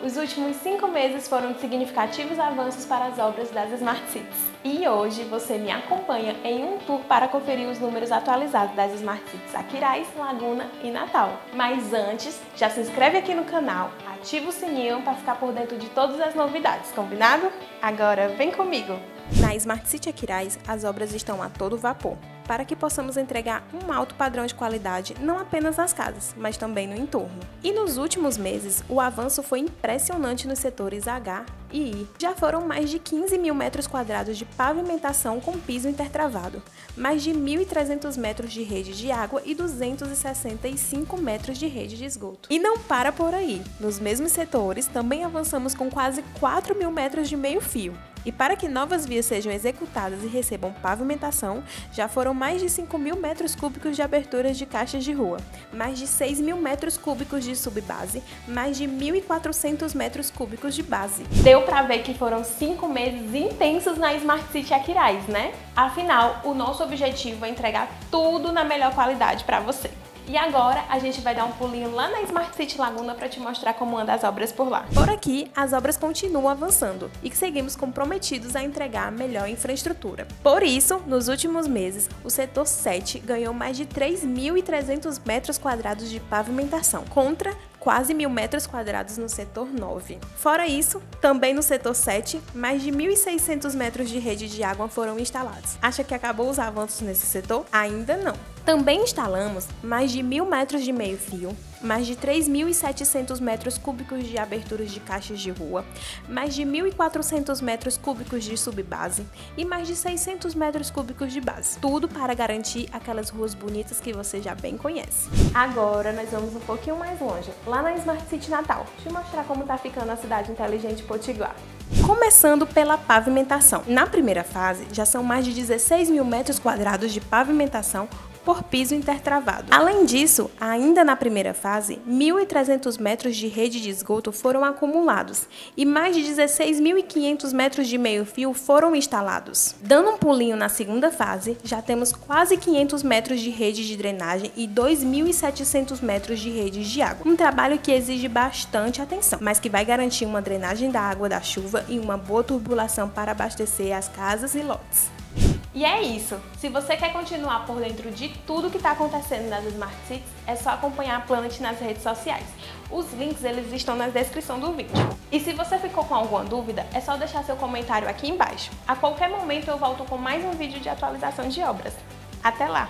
Os últimos cinco meses foram de significativos avanços para as obras das Smart Cities. E hoje você me acompanha em um tour para conferir os números atualizados das Smart Cities Aquiraz, Laguna e Natal. Mas antes, já se inscreve aqui no canal, ativa o sininho para ficar por dentro de todas as novidades, combinado? Agora vem comigo! Na Smart City Aquiraz, as obras estão a todo vapor para que possamos entregar um alto padrão de qualidade não apenas nas casas, mas também no entorno. E nos últimos meses, o avanço foi impressionante nos setores H e I. Já foram mais de 15 mil metros quadrados de pavimentação com piso intertravado, mais de 1.300 metros de rede de água e 265 metros de rede de esgoto. E não para por aí. Nos mesmos setores, também avançamos com quase 4 mil metros de meio fio, e para que novas vias sejam executadas e recebam pavimentação, já foram mais de 5 mil metros cúbicos de aberturas de caixas de rua, mais de 6 mil metros cúbicos de subbase, mais de 1.400 metros cúbicos de base. Deu para ver que foram 5 meses intensos na Smart City Aquiraz, né? Afinal, o nosso objetivo é entregar tudo na melhor qualidade para você. E agora a gente vai dar um pulinho lá na Smart City Laguna para te mostrar como andam as obras por lá. Por aqui, as obras continuam avançando e seguimos comprometidos a entregar a melhor infraestrutura. Por isso, nos últimos meses, o setor 7 ganhou mais de 3.300 metros quadrados de pavimentação, contra quase mil metros quadrados no setor 9. Fora isso, também no setor 7, mais de 1.600 metros de rede de água foram instalados. Acha que acabou os avanços nesse setor? Ainda não. Também instalamos mais de mil metros de meio-fio, mais de 3.700 metros cúbicos de aberturas de caixas de rua, mais de 1.400 metros cúbicos de subbase e mais de 600 metros cúbicos de base. Tudo para garantir aquelas ruas bonitas que você já bem conhece. Agora nós vamos um pouquinho mais longe, lá na Smart City Natal. Deixa eu mostrar como está ficando a cidade inteligente Potiguar. Começando pela pavimentação. Na primeira fase, já são mais de 16 mil metros quadrados de pavimentação por piso intertravado. Além disso, ainda na primeira fase, 1.300 metros de rede de esgoto foram acumulados e mais de 16.500 metros de meio-fio foram instalados. Dando um pulinho na segunda fase, já temos quase 500 metros de rede de drenagem e 2.700 metros de rede de água. Um trabalho que exige bastante atenção, mas que vai garantir uma drenagem da água da chuva e uma boa turbulação para abastecer as casas e lotes. E é isso. Se você quer continuar por dentro de tudo que está acontecendo nas Smart Cities, é só acompanhar a Planet nas redes sociais. Os links eles estão na descrição do vídeo. E se você ficou com alguma dúvida, é só deixar seu comentário aqui embaixo. A qualquer momento eu volto com mais um vídeo de atualização de obras. Até lá!